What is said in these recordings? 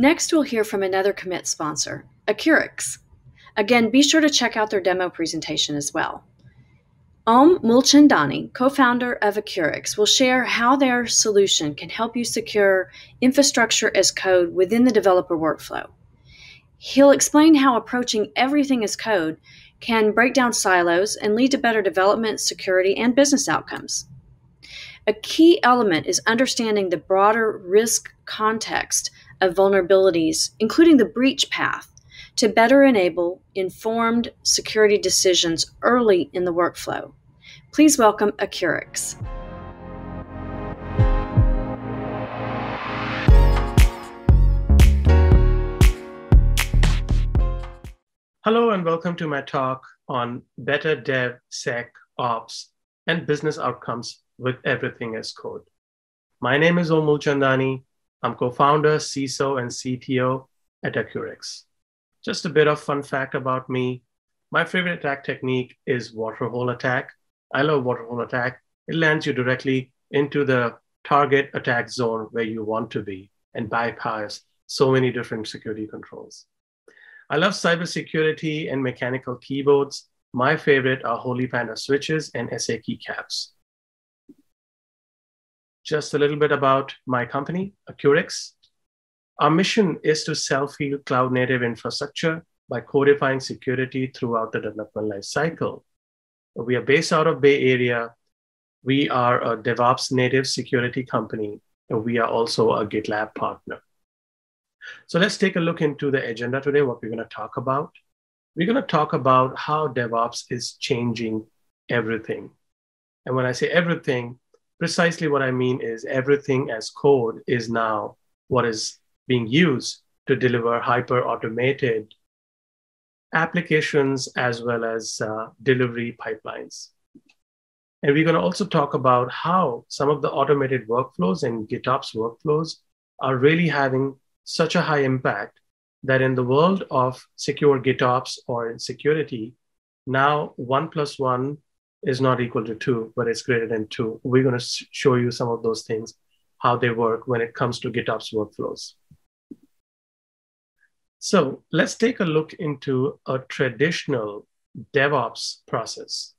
Next, we'll hear from another commit sponsor, Accurics. Again, be sure to check out their demo presentation as well. Om Moolchandani, co founder of Accurics, will share how their solution can help you secure infrastructure as code within the developer workflow. He'll explain how approaching everything as code can break down silos and lead to better development, security, and business outcomes. A key element is understanding the broader risk context of vulnerabilities, including the breach path, to better enable informed security decisions early in the workflow. Please welcome Accurics. Hello and welcome to my talk on better dev, sec, ops, and business outcomes with everything as code. My name is Om Moolchandani. I'm co-founder, CISO, and CTO at Accurics. Just a bit of fun fact about me. My favorite attack technique is waterhole attack. I love waterhole attack. It lands you directly into the target attack zone where you want to be and bypass so many different security controls. I love cybersecurity and mechanical keyboards. My favorite are Holy Panda switches and SA keycaps. Just a little bit about my company, Accurics. Our mission is to self-heal cloud native infrastructure by codifying security throughout the development lifecycle. We are based out of Bay Area. We are a DevOps native security company, and we are also a GitLab partner. So let's take a look into the agenda today, what we're going to talk about. We're going to talk about how DevOps is changing everything. And when I say everything, precisely what I mean is everything as code is now what is being used to deliver hyper automated applications as well as uh, delivery pipelines. And we're going to also talk about how some of the automated workflows and GitOps workflows are really having such a high impact that in the world of secure GitOps or in security, now one plus one is not equal to two, but it's greater than two. We're going to show you some of those things, how they work when it comes to GitOps workflows. So let's take a look into a traditional DevOps process.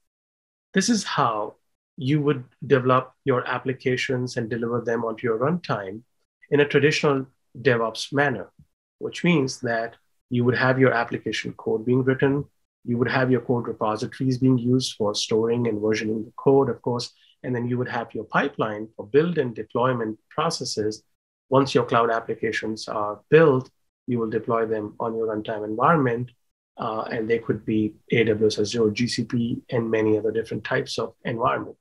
This is how you would develop your applications and deliver them onto your runtime in a traditional DevOps manner, which means that you would have your application code being written, you would have your code repositories being used for storing and versioning the code, of course, and then you would have your pipeline for build and deployment processes. Once your cloud applications are built, you will deploy them on your runtime environment, uh, and they could be AWS Azure, GCP, and many other different types of environment.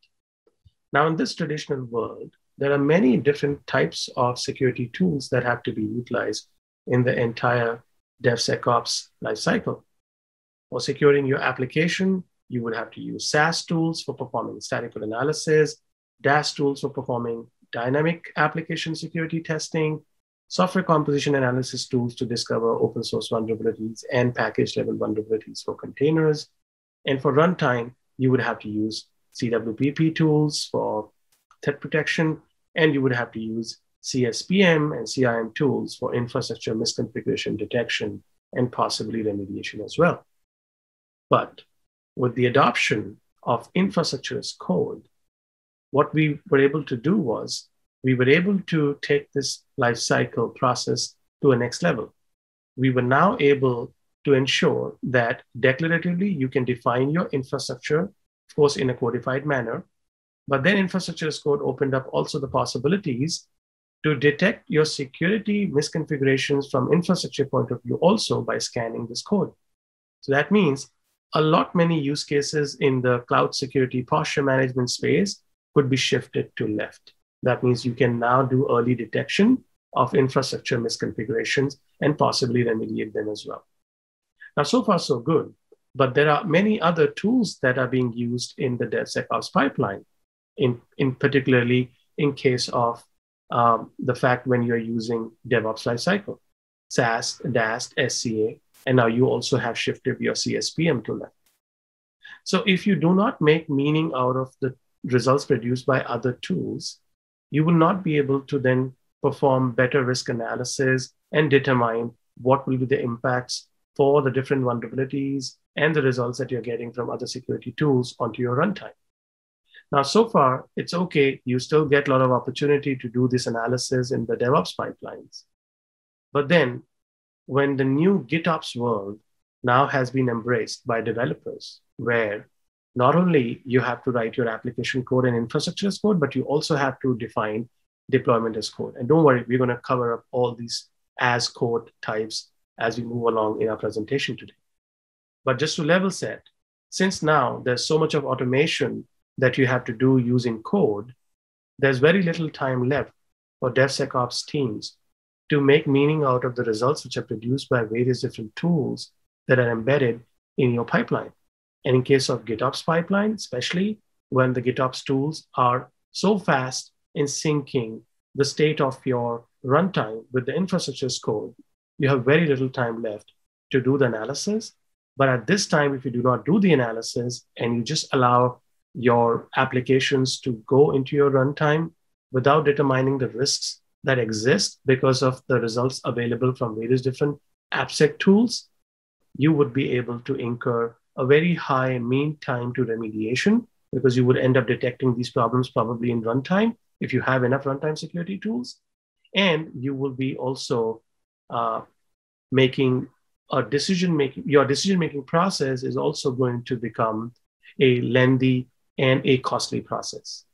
Now, in this traditional world, there are many different types of security tools that have to be utilized in the entire DevSecOps lifecycle. For securing your application, you would have to use SAST tools for performing statistical analysis, DAST tools for performing dynamic application security testing, software composition analysis tools to discover open source vulnerabilities and package level vulnerabilities for containers. And for runtime, you would have to use CWPP tools for threat protection and you would have to use CSPM and CIM tools for infrastructure misconfiguration detection and possibly remediation as well. But with the adoption of infrastructure as code, what we were able to do was we were able to take this lifecycle process to a next level. We were now able to ensure that declaratively you can define your infrastructure, of course, in a codified manner, but then infrastructure as code opened up also the possibilities to detect your security misconfigurations from infrastructure point of view also by scanning this code. So that means a lot many use cases in the cloud security posture management space could be shifted to left. That means you can now do early detection of infrastructure misconfigurations and possibly remediate them as well. Now, so far, so good. But there are many other tools that are being used in the DevSecOps pipeline in, in particularly in case of um, the fact when you're using DevOps lifecycle, SAST, DAST, SCA, and now you also have shifted your CSPM to that. So if you do not make meaning out of the results produced by other tools, you will not be able to then perform better risk analysis and determine what will be the impacts for the different vulnerabilities and the results that you're getting from other security tools onto your runtime. Now, so far, it's okay. You still get a lot of opportunity to do this analysis in the DevOps pipelines. But then, when the new GitOps world now has been embraced by developers, where not only you have to write your application code and infrastructure as code, but you also have to define deployment as code. And don't worry, we're going to cover up all these as code types as we move along in our presentation today. But just to level set, since now there's so much of automation that you have to do using code, there's very little time left for DevSecOps teams to make meaning out of the results which are produced by various different tools that are embedded in your pipeline. And in case of GitOps pipeline, especially when the GitOps tools are so fast in syncing the state of your runtime with the infrastructure as code, you have very little time left to do the analysis. But at this time, if you do not do the analysis and you just allow your applications to go into your runtime without determining the risks that exist because of the results available from various different AppSec tools, you would be able to incur a very high mean time to remediation because you would end up detecting these problems probably in runtime if you have enough runtime security tools. And you will be also uh, making a decision making, your decision making process is also going to become a lengthy and a costly process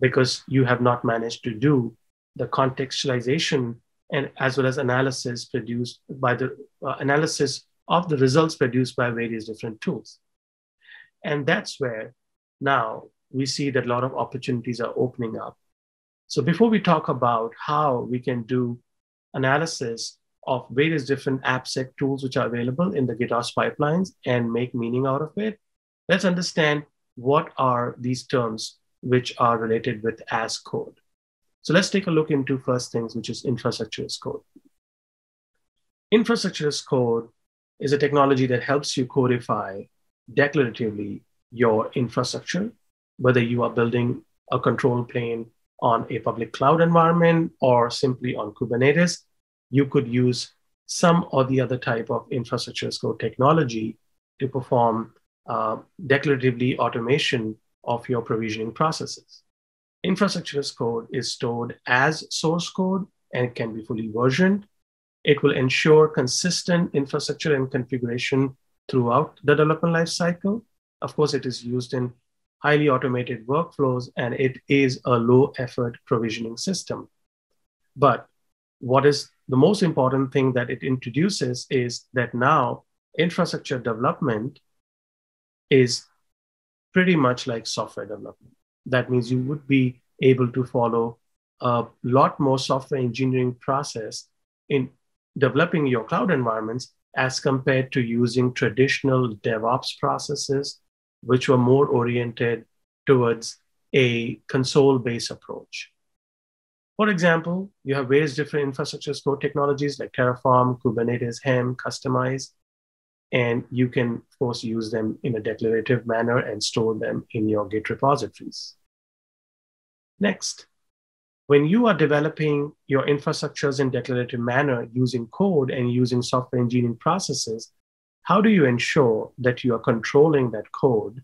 because you have not managed to do the contextualization and as well as analysis produced by the uh, analysis of the results produced by various different tools. And that's where now we see that a lot of opportunities are opening up. So before we talk about how we can do analysis of various different AppSec tools which are available in the GitOps pipelines and make meaning out of it, let's understand what are these terms which are related with as code. So let's take a look into first things, which is infrastructure as code. Infrastructure as code is a technology that helps you codify declaratively your infrastructure, whether you are building a control plane on a public cloud environment or simply on Kubernetes, you could use some or the other type of infrastructure as code technology to perform uh, declaratively automation of your provisioning processes. Infrastructure as code is stored as source code and it can be fully versioned. It will ensure consistent infrastructure and configuration throughout the development lifecycle. Of course, it is used in highly automated workflows and it is a low effort provisioning system. But what is the most important thing that it introduces is that now infrastructure development is pretty much like software development. That means you would be able to follow a lot more software engineering process in developing your cloud environments as compared to using traditional DevOps processes, which were more oriented towards a console based approach. For example, you have various different infrastructure as technologies like Terraform, Kubernetes, Helm, Kustomize, and you can, of course, use them in a declarative manner and store them in your Git repositories. Next, when you are developing your infrastructures in declarative manner using code and using software engineering processes, how do you ensure that you are controlling that code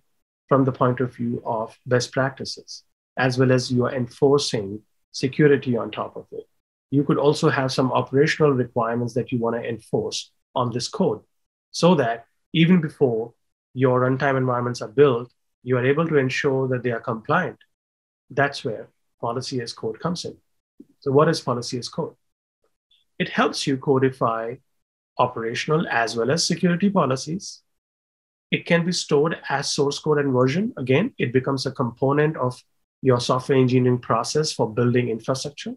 from the point of view of best practices, as well as you are enforcing security on top of it? You could also have some operational requirements that you want to enforce on this code so that even before your runtime environments are built, you are able to ensure that they are compliant. That's where policy as code comes in. So, what is policy as code? It helps you codify operational as well as security policies. It can be stored as source code and version. Again, it becomes a component of your software engineering process for building infrastructure.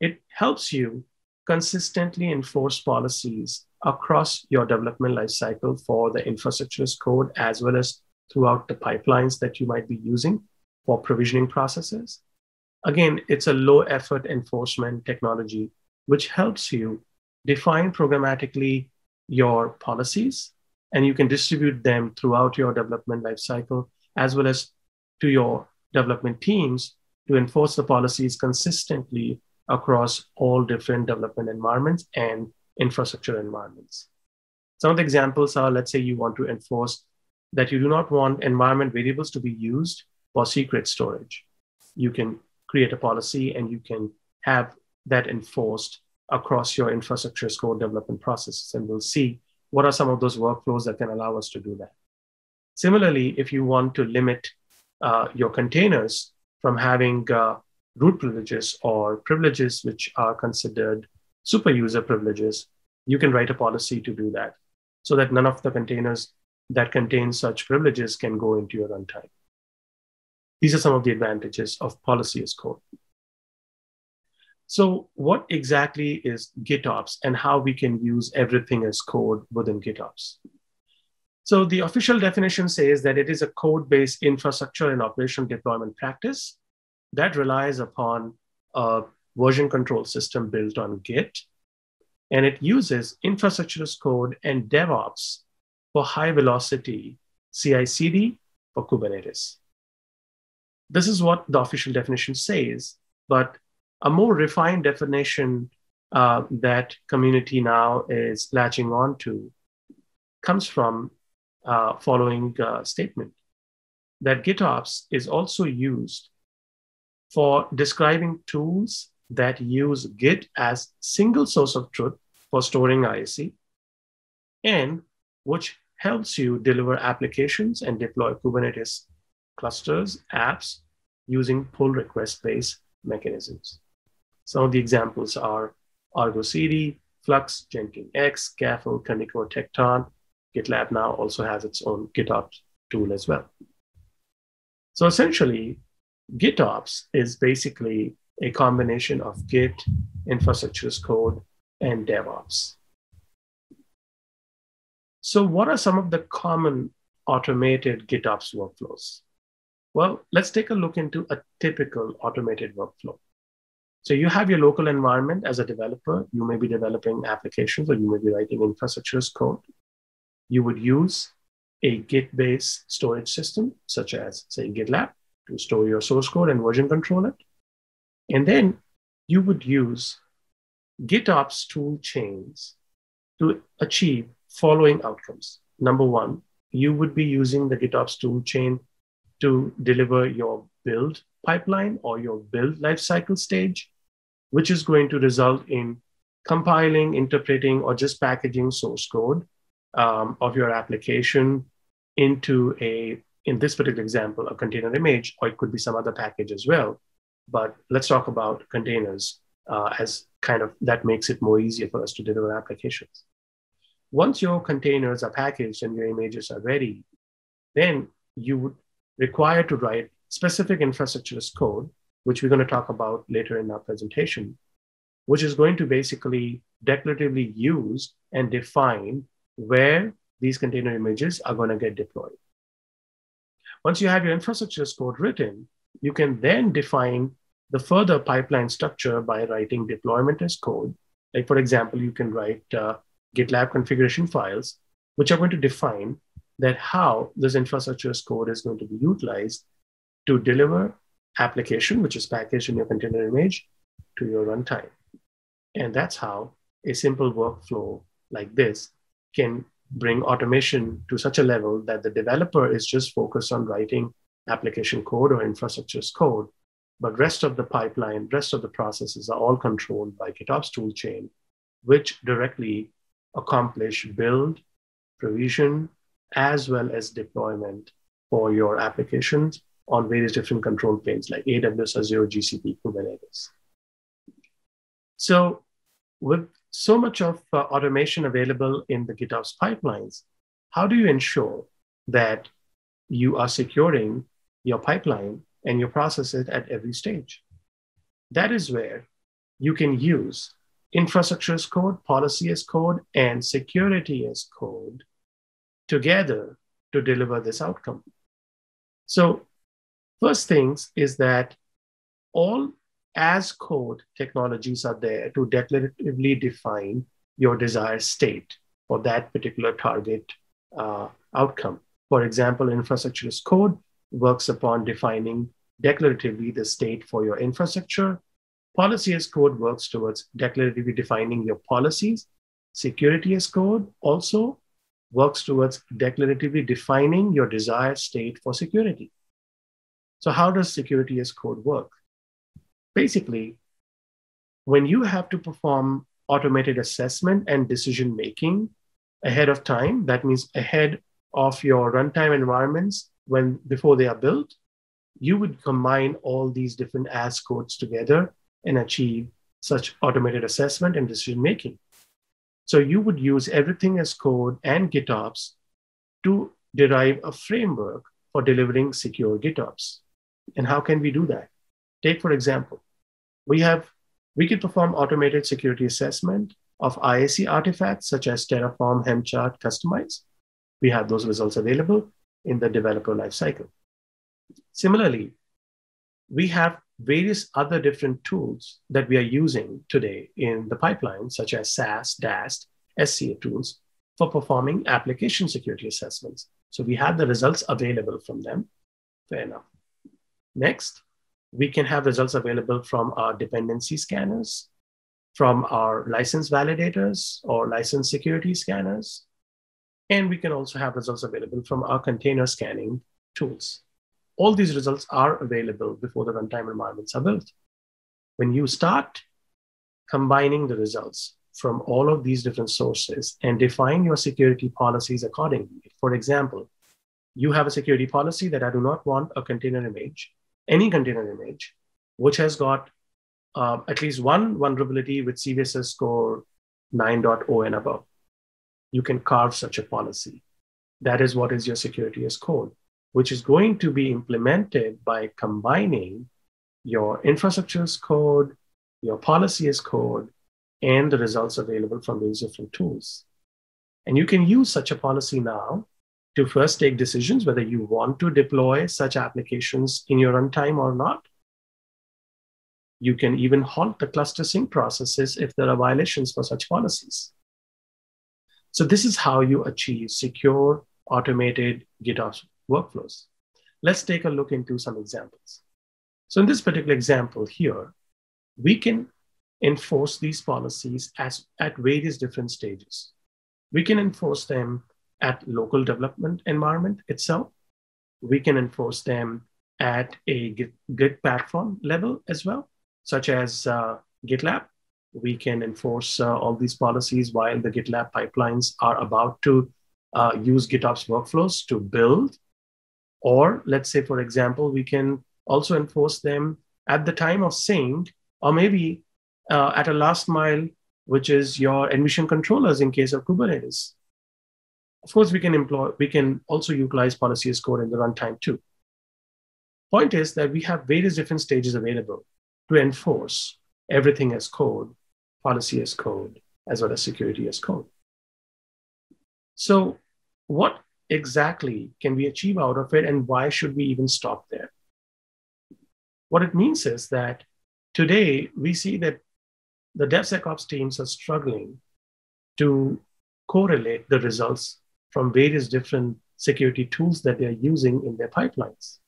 It helps you consistently enforce policies across your development lifecycle for the infrastructure as code, as well as throughout the pipelines that you might be using for provisioning processes. Again, it's a low effort enforcement technology, which helps you define programmatically your policies, and you can distribute them throughout your development lifecycle, as well as to your development teams to enforce the policies consistently across all different development environments and infrastructure environments. Some of the examples are let's say you want to enforce that you do not want environment variables to be used for secret storage. You can create a policy and you can have that enforced across your infrastructure as code development processes. And we'll see what are some of those workflows that can allow us to do that. Similarly, if you want to limit uh, your containers from having uh, root privileges or privileges which are considered super user privileges, you can write a policy to do that so that none of the containers that contain such privileges can go into your runtime. These are some of the advantages of policy as code. So, what exactly is GitOps and how we can use everything as code within GitOps? So, the official definition says that it is a code based infrastructure and operation deployment practice that relies upon a version control system built on Git. And it uses infrastructure as code and DevOps for high velocity CI CD for Kubernetes. This is what the official definition says, but a more refined definition uh, that community now is latching on to comes from uh, following uh, statement that GitOps is also used for describing tools that use Git as single source of truth for storing IAC and which helps you deliver applications and deploy Kubernetes clusters, apps using pull request based mechanisms. Some of the examples are Argo CD, Flux, Jenkins X, Skaffold, Kernigor Tekton. GitLab now also has its own GitOps tool as well. So essentially, GitOps is basically a combination of Git, infrastructure as code, and DevOps. So, what are some of the common automated GitOps workflows? Well, let's take a look into a typical automated workflow. So you have your local environment as a developer. You may be developing applications or you may be writing infrastructure as code. You would use a Git-based storage system, such as, say, GitLab, to store your source code and version control it. And then you would use GitOps tool chains to achieve following outcomes. Number one, you would be using the GitOps tool chain to deliver your build pipeline or your build lifecycle stage, which is going to result in compiling, interpreting, or just packaging source code um, of your application into a, in this particular example, a container image, or it could be some other package as well. But let's talk about containers uh, as kind of that makes it more easier for us to deliver applications. Once your containers are packaged and your images are ready, then you would require to write specific infrastructure as code, which we're going to talk about later in our presentation, which is going to basically declaratively use and define where these container images are going to get deployed. Once you have your infrastructure as code written, you can then define the further pipeline structure by writing deployment as code. Like, for example, you can write uh, GitLab configuration files, which are going to define that how this infrastructure as code is going to be utilized to deliver application, which is packaged in your container image, to your runtime. And that's how a simple workflow like this can bring automation to such a level that the developer is just focused on writing application code or infrastructure as code, but rest of the pipeline, rest of the processes are all controlled by GitOps toolchain, which directly accomplish build, provision, as well as deployment for your applications on various different control planes like AWS, Azure, GCP, Kubernetes. So, with so much of uh, automation available in the GitOps pipelines, how do you ensure that you are securing your pipeline and you process it at every stage? That is where you can use infrastructure as code, policy as code, and security as code together to deliver this outcome. So, First things is that all as code technologies are there to declaratively define your desired state for that particular target uh, outcome. For example, infrastructure as code works upon defining declaratively the state for your infrastructure. Policy as code works towards declaratively defining your policies. Security as code also works towards declaratively defining your desired state for security. So, how does security as code work? Basically, when you have to perform automated assessment and decision making ahead of time, that means ahead of your runtime environments when before they are built, you would combine all these different as codes together and achieve such automated assessment and decision making. So you would use everything as code and GitOps to derive a framework for delivering secure GitOps. And how can we do that? Take, for example, we have we can perform automated security assessment of IAC artifacts such as Terraform, Hemchart, Kustomize. We have those results available in the developer lifecycle. Similarly, we have various other different tools that we are using today in the pipeline, such as SAST, DAST, SCA tools for performing application security assessments. So we have the results available from them. Fair enough. Next, we can have results available from our dependency scanners, from our license validators or license security scanners. And we can also have results available from our container scanning tools. All these results are available before the runtime environments are built. When you start combining the results from all of these different sources and define your security policies accordingly, for example, you have a security policy that I do not want a container image any container image which has got uh, at least one vulnerability with CVSS score 9.0 and above. You can carve such a policy. That is what is your security as code, which is going to be implemented by combining your infrastructure as code, your policy as code, and the results available from these different tools. And you can use such a policy now to first take decisions whether you want to deploy such applications in your runtime or not. You can even halt the cluster sync processes if there are violations for such policies. So, this is how you achieve secure, automated GitOps workflows. Let's take a look into some examples. So, in this particular example here, we can enforce these policies as, at various different stages. We can enforce them at local development environment itself. We can enforce them at a Git, platform level as well, such as uh, GitLab. We can enforce uh, all these policies while the GitLab pipelines are about to uh, use GitOps workflows to build. Or let's say, for example, we can also enforce them at the time of sync, or maybe uh, at a last mile, which is your admission controllers in case of Kubernetes. Of course, we can employ, we can also utilize policy as code in the runtime too. Point is that we have various different stages available to enforce everything as code, policy as code, as well as security as code. So, what exactly can we achieve out of it, and why should we even stop there? What it means is that today we see that the DevSecOps teams are struggling to correlate the results from various different security tools that they're using in their pipelines.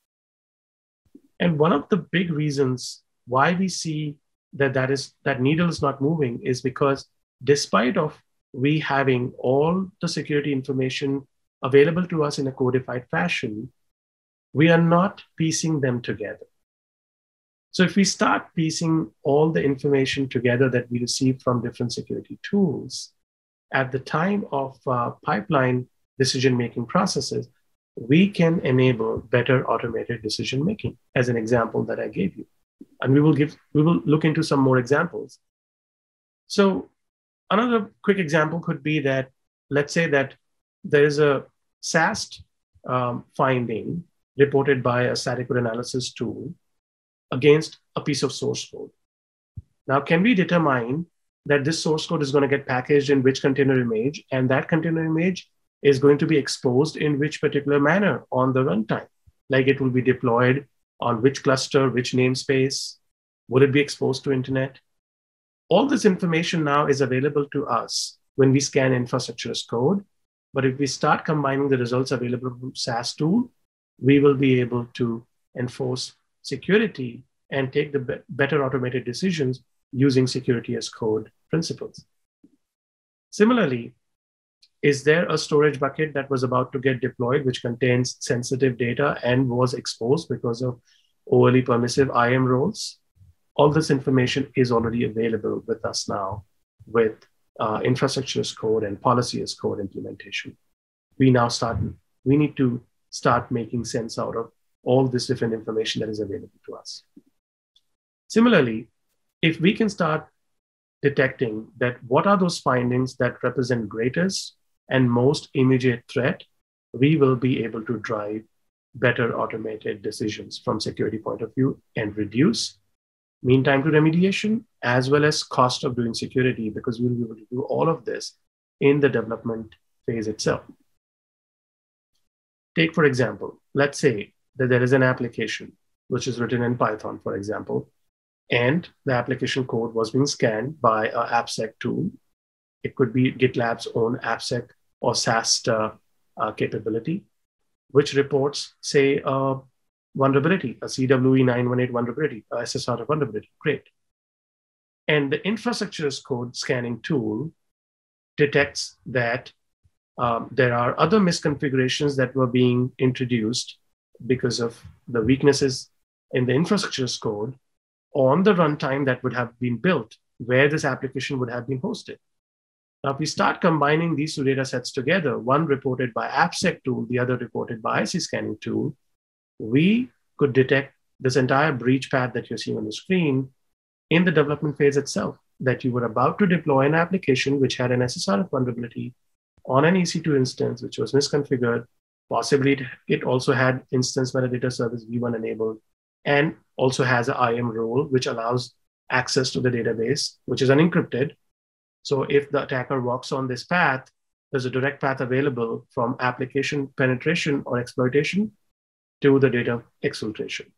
And one of the big reasons why we see that that is that needle is not moving is because despite of we having all the security information available to us in a codified fashion, we are not piecing them together. So if we start piecing all the information together that we receive from different security tools, at the time of uh, pipeline decision making processes, we can enable better automated decision making, as an example that I gave you. And we will give we will look into some more examples. So another quick example could be that let's say that there is a SAST um, finding reported by a static code analysis tool against a piece of source code. Now, can we determine that this source code is going to get packaged in which container image, and that container image is going to be exposed in which particular manner on the runtime? Like it will be deployed on which cluster, which namespace, will it be exposed to internet? All this information now is available to us when we scan infrastructure as code. But if we start combining the results available from SAST tool, we will be able to enforce security and take the be- better automated decisions using security as code principles. Similarly, is there a storage bucket that was about to get deployed which contains sensitive data and was exposed because of overly permissive IAM roles? All this information is already available with us now with uh, infrastructure as code and policy as code implementation. We now start, we need to start making sense out of all this different information that is available to us. Similarly, if we can start detecting that what are those findings that represent greatest and most immediate threat, we will be able to drive better automated decisions from security point of view and reduce mean time to remediation as well as cost of doing security because we'll be able to do all of this in the development phase itself. Take, for example, let's say that there is an application which is written in Python, for example, and the application code was being scanned by a AppSec tool. It could be GitLab's own AppSec or SAST uh, capability, which reports, say, a vulnerability, a CWE 918 vulnerability, a SSRF vulnerability. Great. And the infrastructure as code scanning tool detects that um, there are other misconfigurations that were being introduced because of the weaknesses in the infrastructure as code on the runtime that would have been built where this application would have been hosted. Now, if we start combining these two data sets together, one reported by AppSec tool, the other reported by IAC scanning tool, we could detect this entire breach path that you're seeing on the screen in the development phase itself, that you were about to deploy an application which had an SSRF vulnerability on an EC2 instance, which was misconfigured. Possibly it, it also had instance metadata service v1 enabled and also has an IAM role, which allows access to the database, which is unencrypted. So if the attacker walks on this path, there's a direct path available from application penetration or exploitation to the data exfiltration.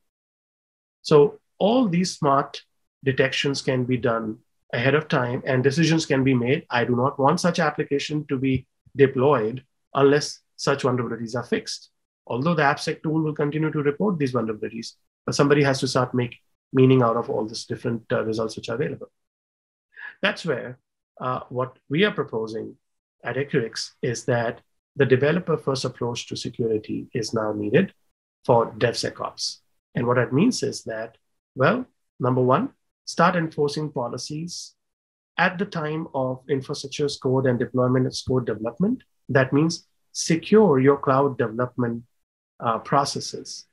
So all these smart detections can be done ahead of time and decisions can be made. I do not want such application to be deployed unless such vulnerabilities are fixed. Although the AppSec tool will continue to report these vulnerabilities, but somebody has to start make meaning out of all these different uh, results which are available. That's where uh, what we are proposing at Accurics is that the developer first approach to security is now needed for DevSecOps. And what that means is that, well, number one, start enforcing policies at the time of infrastructure as code and deployment code development. That means secure your cloud development uh, processes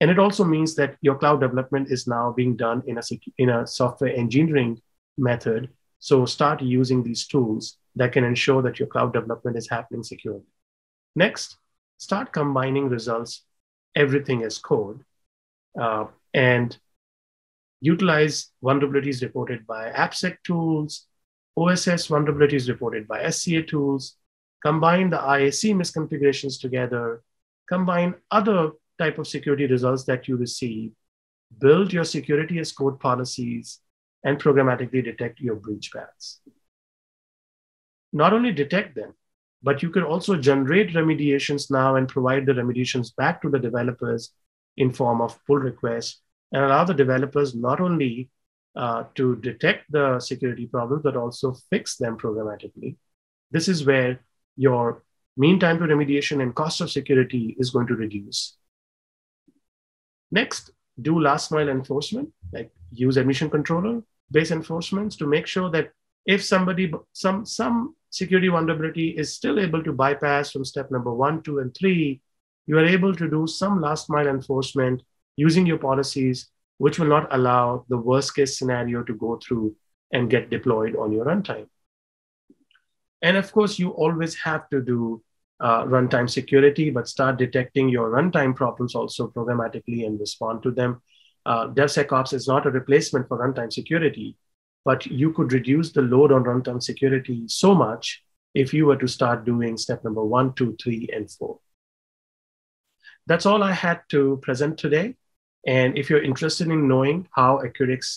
and it also means that your cloud development is now being done in a, in a software engineering method. So start using these tools that can ensure that your cloud development is happening securely. Next, start combining results, everything as code, uh, and utilize vulnerabilities reported by AppSec tools, OSS vulnerabilities reported by SCA tools, combine the IAC misconfigurations together, combine other type of security results that you receive, build your security as code policies, and programmatically detect your breach paths. Not only detect them, but you can also generate remediations now and provide the remediations back to the developers in form of pull requests and allow the developers not only uh, to detect the security problems, but also fix them programmatically. This is where your mean time to remediation and cost of security is going to reduce. Next, do last mile enforcement, like use admission controller based enforcements to make sure that if somebody, some, some security vulnerability is still able to bypass from step number one, two, and three, you are able to do some last mile enforcement using your policies, which will not allow the worst case scenario to go through and get deployed on your runtime. And of course, you always have to do uh, runtime security, but start detecting your runtime problems also programmatically and respond to them. Uh, DevSecOps is not a replacement for runtime security, but you could reduce the load on runtime security so much if you were to start doing step number one, two, three, and four. That's all I had to present today. And if you're interested in knowing how Accurics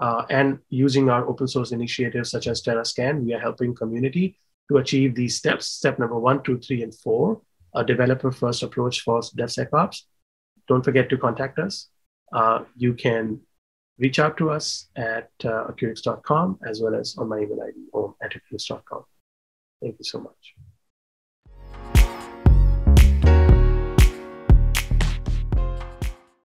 uh, and using our open source initiatives such as TerraScan, we are helping community to achieve these steps. Step number one, two, three, and four, a developer first approach for DevSecOps. Don't forget to contact us. uh, you can reach out to us at uh, accurics.com as well as on my email ID, om at accurics.com. Thank you so much.